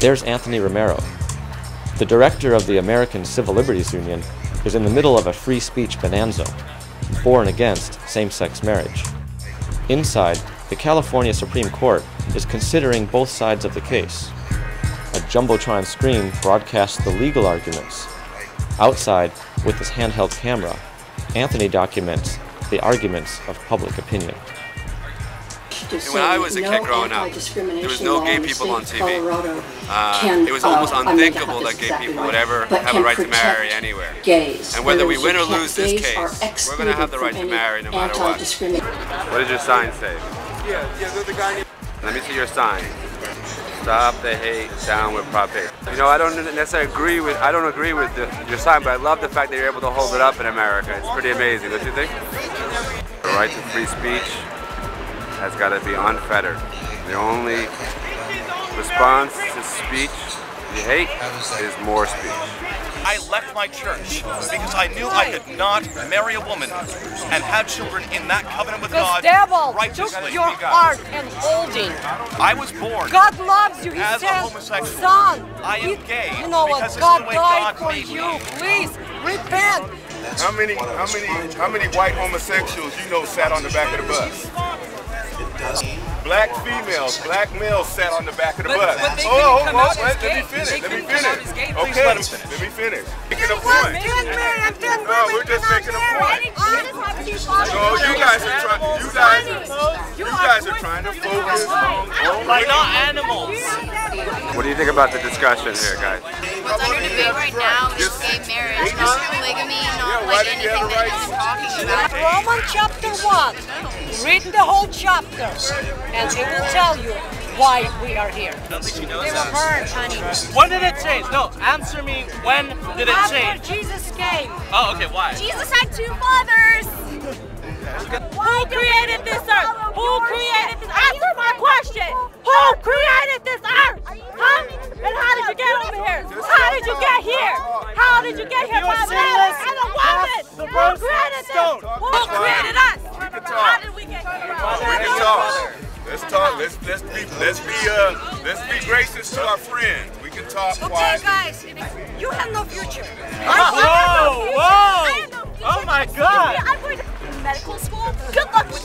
There's Anthony Romero. The director of the American Civil Liberties Union is in the middle of a free speech bonanza, for and against same-sex marriage. Inside, the California Supreme Court is considering both sides of the case. A Jumbotron screen broadcasts the legal arguments. Outside, with his handheld camera, Anthony documents the arguments of public opinion. When I was a kid growing up, there was no gay people on TV. Uh, it was almost unthinkable that gay people would ever have a right to marry anywhere. And whether we win or lose this case, we're going to have the right to marry no matter what. What does your sign say? Yeah, yeah, the guy. Let me see your sign. Stop the hate, down with Prop 8. You know, I don't necessarily agree with, I don't agree with the, your sign, but I love the fact that you're able to hold it up in America. It's pretty amazing, What don't you think? The right to free speech has got to be unfettered. The only response to speech you hate is more speech. I left my church because I knew I could not marry a woman and have children in that covenant with the God. The devil took your heart and holding. I was born. God loves you. He as says, a homosexual. son, I am he, gay. You know what? God died God for you. Me. Please repent. How many, how many, how many white homosexuals you know sat on the back of the bus? Black females, black males sat on the back of the but, bus. But oh, oh, let, let me finish. Let me finish. Okay, let, let me finish. Making a point. No, we're just making a point. Trying to focus on. Like not animals. What do you think about the discussion here, guys? What's under debate right now is gay marriage, not polygamy, not like anything that you've been talking about. Roman chapter 1. Read the whole chapter, and it will tell you why we are here. I she knows They were burned, honey. When did it change? No, answer me. When did it After change? Jesus came. Oh, okay. Why? Jesus had two fathers. Who created this earth? Who created this? Answer my question. Who created this earth? Huh? And how did you get over here? How did you get here? How did you get here? By a man and a woman. Who created this? Who created us? How did we get here? Can talk. Let's talk. Let's let's be let's be uh let's be gracious to our friends. We can talk Okay, guys, you have no future.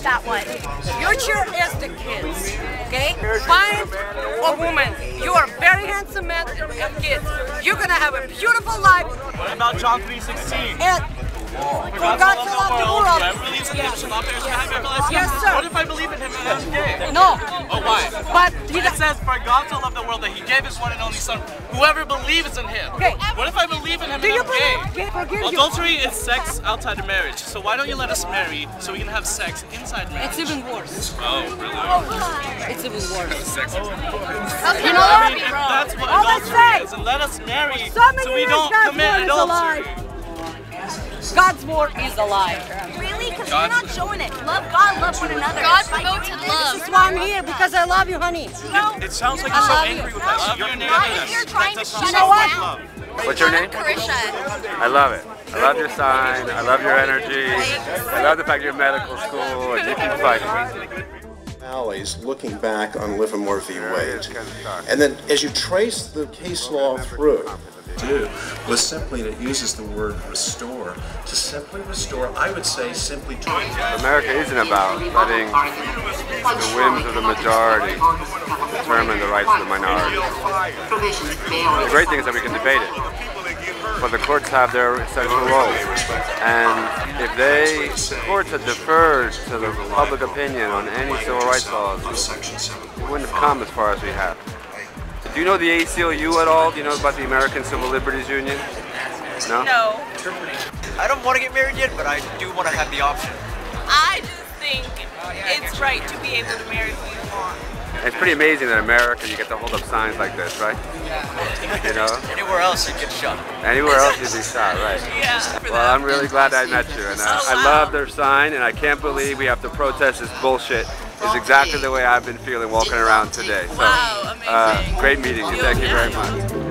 That one. Your Future is the kids. Okay? Find a woman. You are very handsome man and kids. You're gonna have a beautiful life. What about John 3:16? Yes, sir. What if I believe in him and I'm gay? No. Oh, why? But he It says, for God so loved the world that he gave his one and only son. Whoever believes in him. Okay. What if I believe in him Do and you I'm gay? believe? Forgive you. Adultery is sex outside of marriage. So why don't you let us marry so we can have sex inside marriage? It's even worse. Oh, oh really? Oh, It's even worse. Sex You know I mean, what? if that's what All let's adultery is, and let us marry So so we don't God's commit adultery. God's word is alive. Really? Because you're not showing it. Love God, love one another. God promoted love. This is why I'm here, because I love you, honey. No, It sounds like you're so angry you. with us. Your name not if you're trying to shut us You what? down. What's your name? Carisha. I love it. I love your sign. I love your energy. I love the fact you're in medical school and you keep fighting. alleys looking back on Livermore v. Wade. it's kind of dark. And then as you trace the case law through, do was simply, and it uses the word restore, to simply restore, I would say simply to America isn't about letting the whims of the majority determine the rights of the minority. The great thing is that we can debate it. But the courts have their essential role. And if they, the courts had deferred to the public opinion on any civil rights laws, we wouldn't have come as far as we have. Do you know the ACLU at all? Do you know about the American Civil Liberties Union? No? No. I don't want to get married yet, but I do want to have the option. I just think it's right to be able to marry who you want. It's pretty amazing that in America you get to hold up signs like this, right? Yeah. You know? Anywhere else, you get shot. Anywhere else you'd be shot, right? Yeah. Well, I'm really glad I met you, and uh, I love their sign, and I can't believe we have to protest this bullshit. It's exactly the way I've been feeling walking around today. So, Wow, uh, amazing. great meeting you. Thank you very much.